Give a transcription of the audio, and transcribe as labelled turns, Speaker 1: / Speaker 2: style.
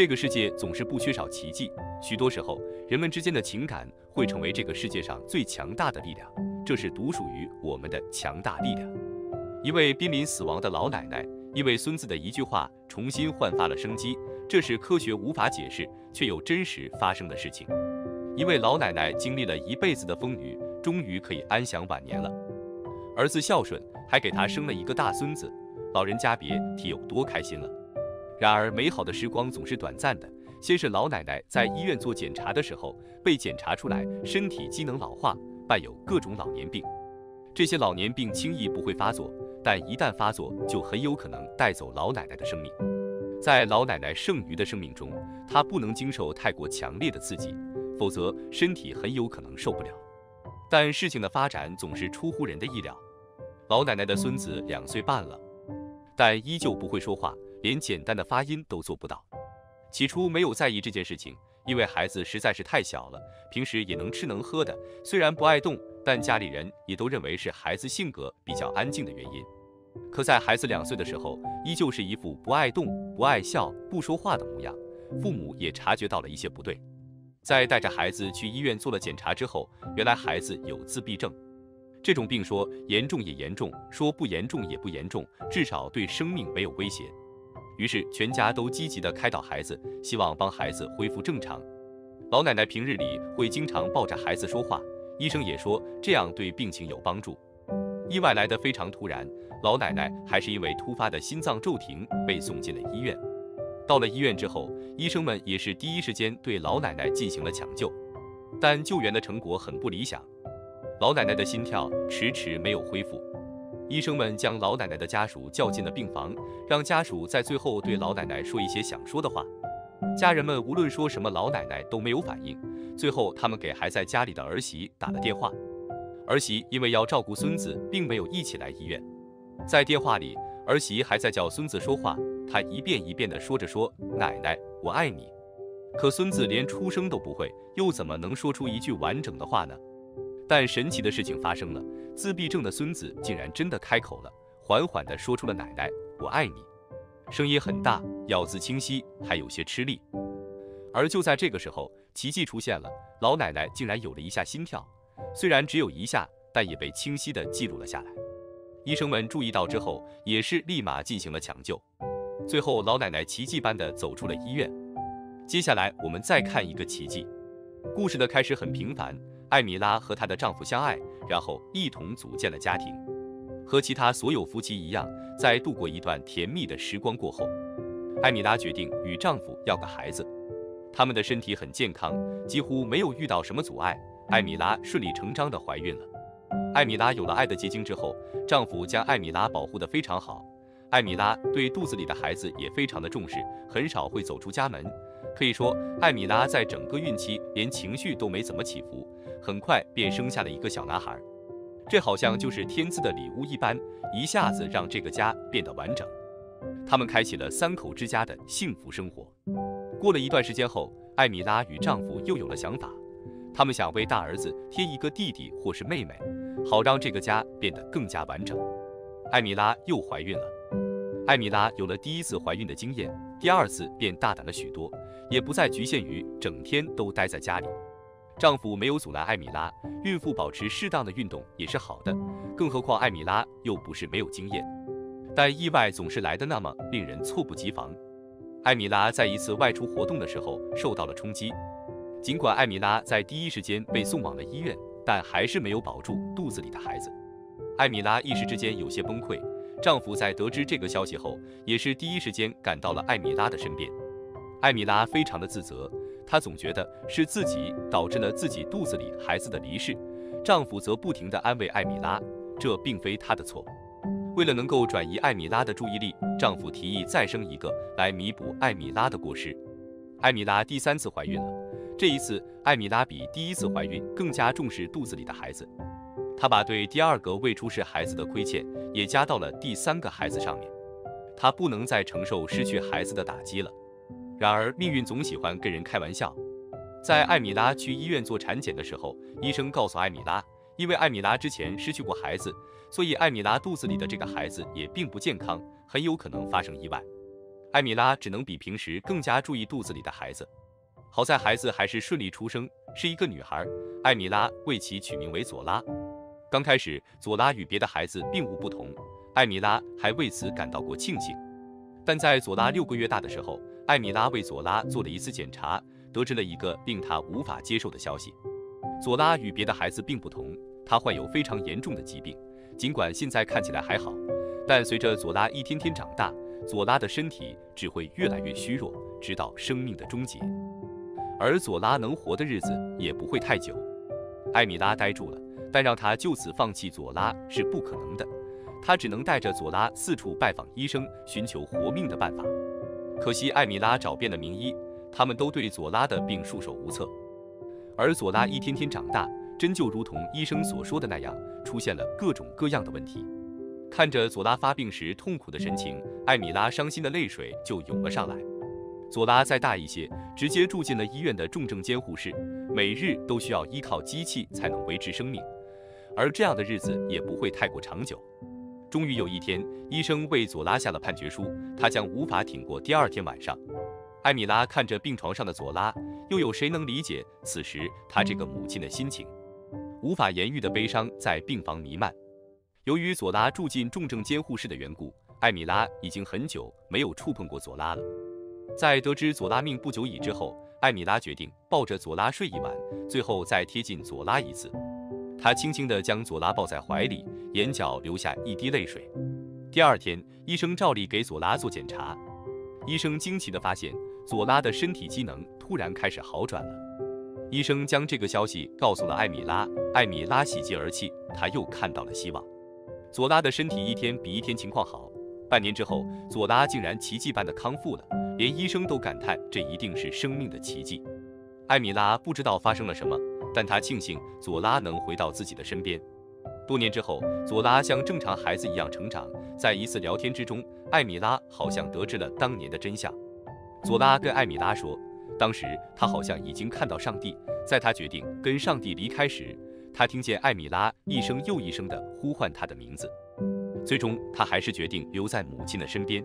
Speaker 1: 这个世界总是不缺少奇迹，许多时候，人们之间的情感会成为这个世界上最强大的力量，这是独属于我们的强大力量。一位濒临死亡的老奶奶，因为孙子的一句话重新焕发了生机，这是科学无法解释却又真实发生的事情。一位老奶奶经历了一辈子的风雨，终于可以安享晚年了。儿子孝顺，还给他生了一个大孙子，老人家别提有多开心了。然而，美好的时光总是短暂的。先是老奶奶在医院做检查的时候，被检查出来身体机能老化，伴有各种老年病。这些老年病轻易不会发作，但一旦发作，就很有可能带走老奶奶的生命。在老奶奶剩余的生命中，她不能经受太过强烈的刺激，否则身体很有可能受不了。但事情的发展总是出乎人的意料。老奶奶的孙子两岁半了，但依旧不会说话，连简单的发音都做不到。起初没有在意这件事情，因为孩子实在是太小了，平时也能吃能喝的，虽然不爱动，但家里人也都认为是孩子性格比较安静的原因。可在孩子两岁的时候，依旧是一副不爱动、不爱笑、不说话的模样，父母也察觉到了一些不对。在带着孩子去医院做了检查之后，原来孩子有自闭症，这种病说严重也严重，说不严重也不严重，至少对生命没有威胁。于是全家都积极地开导孩子，希望帮孩子恢复正常。老奶奶平日里会经常抱着孩子说话，医生也说这样对病情有帮助。意外来得非常突然，老奶奶还是因为突发的心脏骤停被送进了医院。到了医院之后，医生们也是第一时间对老奶奶进行了抢救，但救援的成果很不理想，老奶奶的心跳迟迟没有恢复。医生们将老奶奶的家属叫进了病房，让家属在最后对老奶奶说一些想说的话。家人们无论说什么，老奶奶都没有反应。最后，他们给还在家里的儿媳打了电话，儿媳因为要照顾孙子，并没有一起来医院。在电话里，儿媳还在叫孙子说话。她一遍一遍地说着：“说奶奶，我爱你。”可孙子连出声都不会，又怎么能说出一句完整的话呢？但神奇的事情发生了，自闭症的孙子竟然真的开口了，缓缓地说出了“奶奶，我爱你”，声音很大，咬字清晰，还有些吃力。而就在这个时候，奇迹出现了，老奶奶竟然有了一下心跳，虽然只有一下，但也被清晰地记录了下来。医生们注意到之后，也是立马进行了抢救。最后，老奶奶奇迹般的走出了医院。接下来，我们再看一个奇迹。故事的开始很平凡，艾米拉和她的丈夫相爱，然后一同组建了家庭。和其他所有夫妻一样，在度过一段甜蜜的时光过后，艾米拉决定与丈夫要个孩子。他们的身体很健康，几乎没有遇到什么阻碍。艾米拉顺理成章的怀孕了。艾米拉有了爱的结晶之后，丈夫将艾米拉保护得非常好。艾米拉对肚子里的孩子也非常的重视，很少会走出家门。可以说，艾米拉在整个孕期连情绪都没怎么起伏，很快便生下了一个小男孩。这好像就是天赐的礼物一般，一下子让这个家变得完整。他们开启了三口之家的幸福生活。过了一段时间后，艾米拉与丈夫又有了想法，他们想为大儿子添一个弟弟或是妹妹，好让这个家变得更加完整。艾米拉又怀孕了。艾米拉有了第一次怀孕的经验，第二次便大胆了许多，也不再局限于整天都待在家里。丈夫没有阻拦艾米拉，孕妇保持适当的运动也是好的，更何况艾米拉又不是没有经验。但意外总是来的那么令人猝不及防。艾米拉在一次外出活动的时候受到了冲击，尽管艾米拉在第一时间被送往了医院，但还是没有保住肚子里的孩子。艾米拉一时之间有些崩溃。丈夫在得知这个消息后，也是第一时间赶到了艾米拉的身边。艾米拉非常的自责，她总觉得是自己导致了自己肚子里孩子的离世。丈夫则不停地安慰艾米拉，这并非她的错。为了能够转移艾米拉的注意力，丈夫提议再生一个来弥补艾米拉的过失。艾米拉第三次怀孕了，这一次艾米拉比第一次怀孕更加重视肚子里的孩子。她把对第二个未出世孩子的亏欠也加到了第三个孩子上面，她不能再承受失去孩子的打击了。然而命运总喜欢跟人开玩笑，在艾米拉去医院做产检的时候，医生告诉艾米拉，因为艾米拉之前失去过孩子，所以艾米拉肚子里的这个孩子也并不健康，很有可能发生意外。艾米拉只能比平时更加注意肚子里的孩子。好在孩子还是顺利出生，是一个女孩。艾米拉为其取名为佐拉。刚开始，佐拉与别的孩子并无不同，艾米拉还为此感到过庆幸。但在佐拉六个月大的时候，艾米拉为佐拉做了一次检查，得知了一个令她无法接受的消息：佐拉与别的孩子并不同，她患有非常严重的疾病。尽管现在看起来还好，但随着佐拉一天天长大，佐拉的身体只会越来越虚弱，直到生命的终结。而佐拉能活的日子也不会太久。艾米拉呆住了。但让他就此放弃佐拉是不可能的，他只能带着佐拉四处拜访医生，寻求活命的办法。可惜艾米拉找遍了名医，他们都对佐拉的病束手无策。而佐拉一天天长大，真就如同医生所说的那样，出现了各种各样的问题。看着佐拉发病时痛苦的神情，艾米拉伤心的泪水就涌了上来。佐拉再大一些，直接住进了医院的重症监护室，每日都需要依靠机器才能维持生命。而这样的日子也不会太过长久。终于有一天，医生为佐拉下了判决书，他将无法挺过第二天晚上。艾米拉看着病床上的佐拉，又有谁能理解此时她这个母亲的心情？无法言喻的悲伤在病房弥漫。由于佐拉住进重症监护室的缘故，艾米拉已经很久没有触碰过佐拉了。在得知佐拉命不久矣之后，艾米拉决定抱着佐拉睡一晚，最后再贴近佐拉一次。他轻轻地将佐拉抱在怀里，眼角流下一滴泪水。第二天，医生照例给佐拉做检查。医生惊奇地发现，佐拉的身体机能突然开始好转了。医生将这个消息告诉了艾米拉，艾米拉喜极而泣，她又看到了希望。佐拉的身体一天比一天情况好，半年之后，佐拉竟然奇迹般的康复了，连医生都感叹这一定是生命的奇迹。艾米拉不知道发生了什么。但他庆幸佐拉能回到自己的身边。多年之后，佐拉像正常孩子一样成长。在一次聊天之中，艾米拉好像得知了当年的真相。佐拉跟艾米拉说，当时他好像已经看到上帝。在他决定跟上帝离开时，他听见艾米拉一声又一声地呼唤他的名字。最终，他还是决定留在母亲的身边。